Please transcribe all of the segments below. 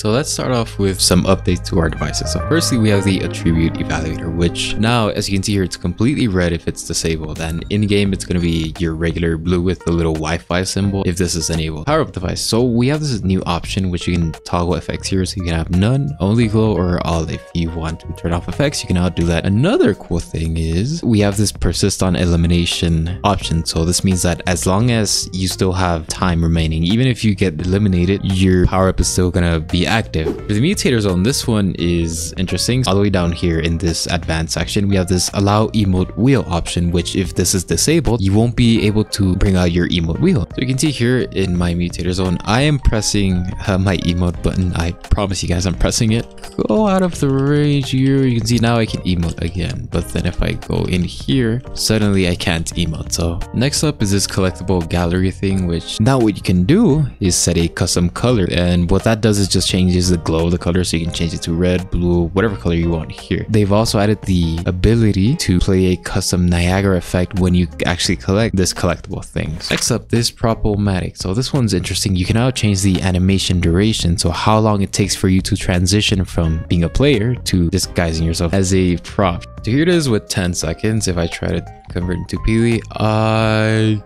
So let's start off with some updates to our devices. So firstly, we have the attribute evaluator, which now, as you can see here, it's completely red if it's disabled. And in game, it's going to be your regular blue with the little Wi-Fi symbol if this is enabled. Power up device. So we have this new option, which you can toggle effects here. So you can have none, only glow, or all. If you want to turn off effects, you can now do that. Another cool thing is we have this persist on elimination option. So this means that as long as you still have time remaining, even if you get eliminated, your power up is still going to be active. For the mutator zone, this one is interesting. All the way down here in this advanced section, we have this allow emote wheel option, which if this is disabled, you won't be able to bring out your emote wheel. So you can see here in my mutator zone, I am pressing uh, my emote button. I promise you guys I'm pressing it. Go out of the range here. You can see now I can emote again. But then if I go in here, suddenly I can't emote. So next up is this collectible gallery thing, which now what you can do is set a custom color. And what that does is just changes the glow of the color so you can change it to red, blue, whatever color you want here. They've also added the ability to play a custom Niagara effect when you actually collect this collectible things. Next up, this Prop-O-Matic. So this one's interesting. You can now change the animation duration. So how long it takes for you to transition from being a player to disguising yourself as a prop. So here it is with 10 seconds. If I try to convert into Peely, I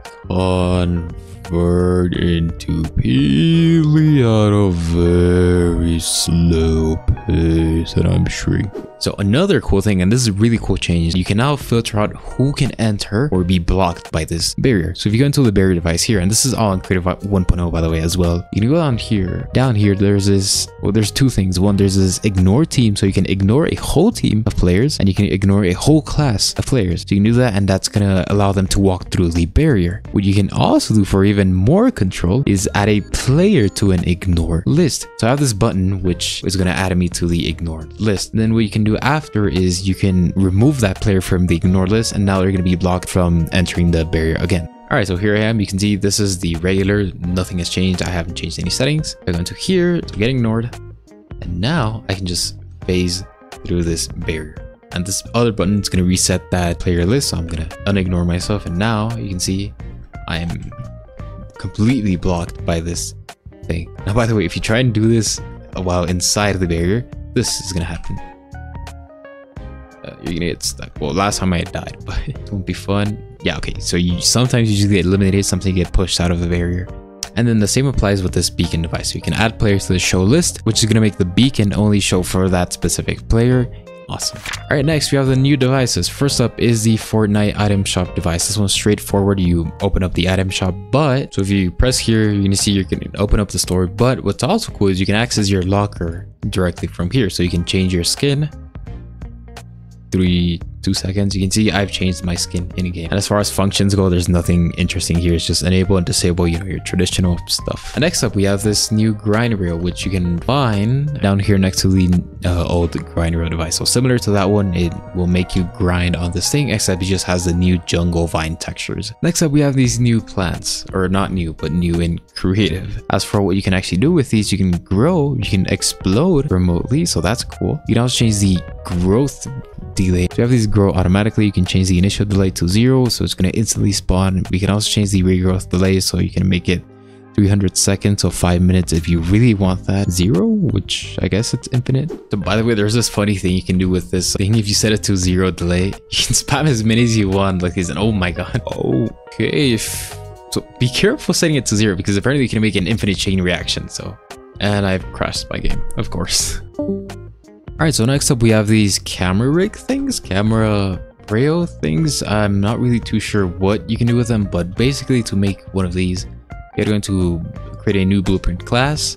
convert into Peely at a very slow pace and I'm shrinking. So another cool thing, and this is a really cool change, you can now filter out who can enter or be blocked by this barrier. So if you go into the barrier device here, and this is all in Creative 1.0 by the way as well, you can go down here. Down here, there's this, well, there's two things. One, there's this ignore team, so you can ignore a whole team of players, and you can ignore a whole class of players. So you can do that, and that's gonna allow them to walk through the barrier. What you can also do for even more control is add a player to an ignore list. So I have this button, which is gonna add me to the ignored list. And then what you can do after is you can remove that player from the ignored list and now they're going to be blocked from entering the barrier again. All right, so here I am. You can see this is the regular. Nothing has changed. I haven't changed any settings. I go into here to get ignored. And now I can just phase through this barrier. And this other button is going to reset that player list. So I'm going to unignore myself. And now you can see I am completely blocked by this thing. Now, by the way, if you try and do this while inside the barrier, this is to happen uh, you're gonna get stuck. Well, last time I died, but it won't be fun. Yeah, okay. So you sometimes you just get eliminated, sometimes you get pushed out of the barrier. And then the same applies with this beacon device. So you can add players to the show list, which is going to make the beacon only show for that specific player. Awesome. All right, next we have the new devices. First up is the Fortnite item shop device. This one's straightforward. You open up the item shop, but so if you press here, you're gonna see you can open up the store. But what's also cool is you can access your locker directly from here. So you can change your skin, three two seconds. You can see i've changed my skin in game. And as far as functions go there's nothing interesting here. It's just enable and disable you know your traditional stuff. And next up we have this new grind rail which you can find down here next to the uh, old grind rail device. So similar to that one it will make you grind on this thing except it just has the new jungle vine textures. Next up we have these new plants or not new but new in creative. As for what you can actually do with these you can grow you can explode remotely. So that's cool. You can also change the growth delay. So you have these grow automatically. You can change the initial delay to zero, so it's going to instantly spawn. We can also change the regrowth delay, so you can make it 300 seconds or 5 minutes if you really want that. Zero, which I guess it's infinite. So by the way, there's this funny thing you can do with this thing. If you set it to zero delay, you can spam as many as you want. Like this, and oh my god. Okay, if, so be careful setting it to zero because apparently you can make an infinite chain reaction. So, and I've crashed my game, of course. Alright, so next up we have these camera rig things, camera rail things. I'm not really too sure what you can do with them, but basically to make one of these, you're going to create a new blueprint class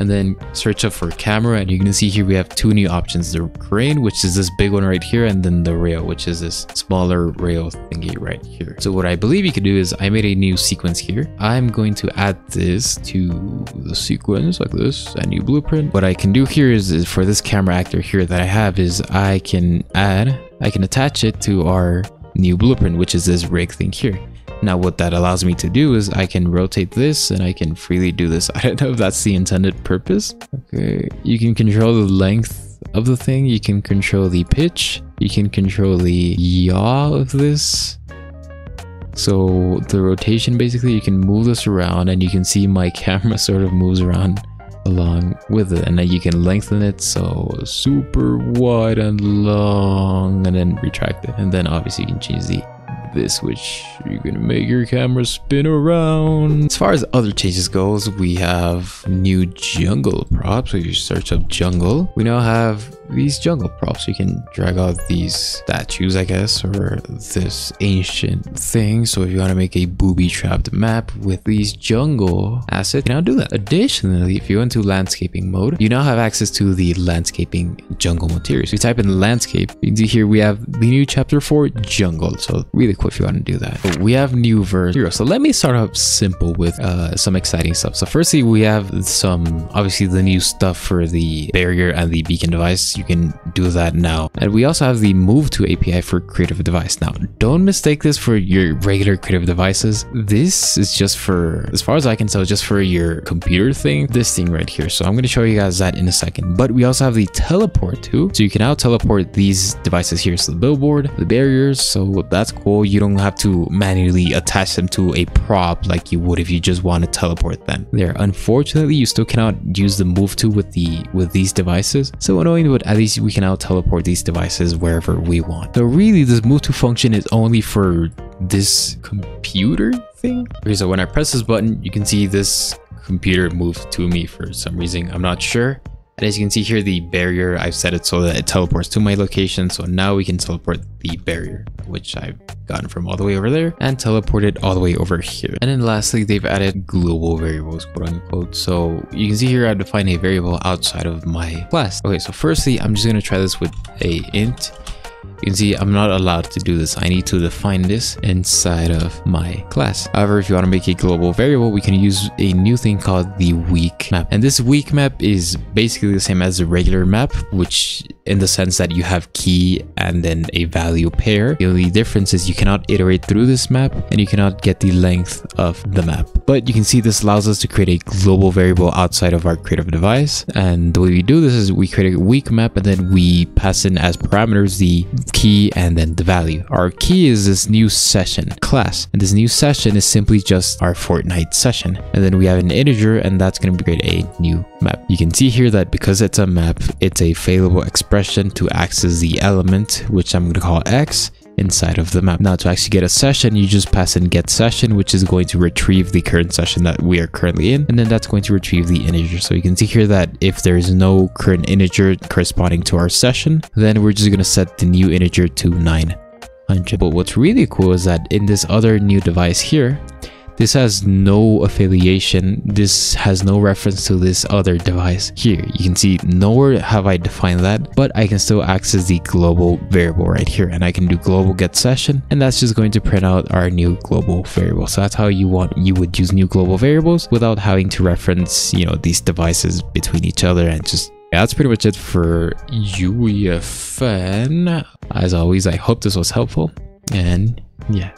and then search up for camera and you can see here we have two new options the crane which is this big one right here and then the rail which is this smaller rail thingy right here. So what i believe you could do is i made a new sequence here. I'm going to add this to the sequence like this a new blueprint. What i can do here is, is for this camera actor here that i have is i can add i can attach it to our new blueprint which is this rig thing here now what that allows me to do is I can rotate this and I can freely do this. I don't know if that's the intended purpose. Okay, you can control the length of the thing. You can control the pitch. You can control the yaw of this. So the rotation basically you can move this around and you can see my camera sort of moves around along with it and then you can lengthen it so super wide and long and then retract it and then obviously you can change the this which you're gonna make your camera spin around as far as other changes goes we have new jungle props so you search up jungle we now have these jungle props. You can drag out these statues, I guess, or this ancient thing. So if you want to make a booby trapped map with these jungle assets, you now do that. Additionally, if you into landscaping mode, you now have access to the landscaping jungle materials. You type in landscape, you can see here we have the new chapter for jungle. So really cool if you want to do that. But we have new verse. So let me start off simple with uh, some exciting stuff. So firstly, we have some, obviously the new stuff for the barrier and the beacon device you can do that now. And we also have the move to API for creative device. Now, don't mistake this for your regular creative devices. This is just for, as far as I can tell, just for your computer thing, this thing right here. So I'm going to show you guys that in a second. But we also have the teleport too. So you can now teleport these devices here. So the billboard, the barriers. So that's cool. You don't have to manually attach them to a prop like you would if you just want to teleport them there. Unfortunately, you still cannot use the move to with the with these devices. So annoying, but at least we can now teleport these devices wherever we want. So really this move to function is only for this computer thing. Okay, so when I press this button, you can see this computer move to me for some reason. I'm not sure. And as you can see here, the barrier, I've set it so that it teleports to my location. So now we can teleport the barrier, which I've gotten from all the way over there and teleport it all the way over here. And then lastly, they've added global variables, quote unquote. So you can see here, I define a variable outside of my class. Okay, so firstly, I'm just going to try this with a int you can see I'm not allowed to do this. I need to define this inside of my class. However, if you want to make a global variable, we can use a new thing called the weak map. And this weak map is basically the same as the regular map, which in the sense that you have key and then a value pair. The only difference is you cannot iterate through this map and you cannot get the length of the map. But you can see this allows us to create a global variable outside of our creative device. And the way we do this is we create a weak map and then we pass in as parameters the key and then the value. Our key is this new session class and this new session is simply just our Fortnite session. And then we have an integer and that's going to create a new map. You can see here that because it's a map, it's a failable expression to access the element, which I'm going to call x inside of the map. Now to actually get a session, you just pass in get session, which is going to retrieve the current session that we are currently in. And then that's going to retrieve the integer. So you can see here that if there is no current integer corresponding to our session, then we're just going to set the new integer to 900. But what's really cool is that in this other new device here, this has no affiliation. This has no reference to this other device here. You can see nowhere have I defined that, but I can still access the global variable right here and I can do global get session and that's just going to print out our new global variable. So that's how you want you would use new global variables without having to reference, you know, these devices between each other and just yeah, that's pretty much it for UEFN. As always, I hope this was helpful and yeah.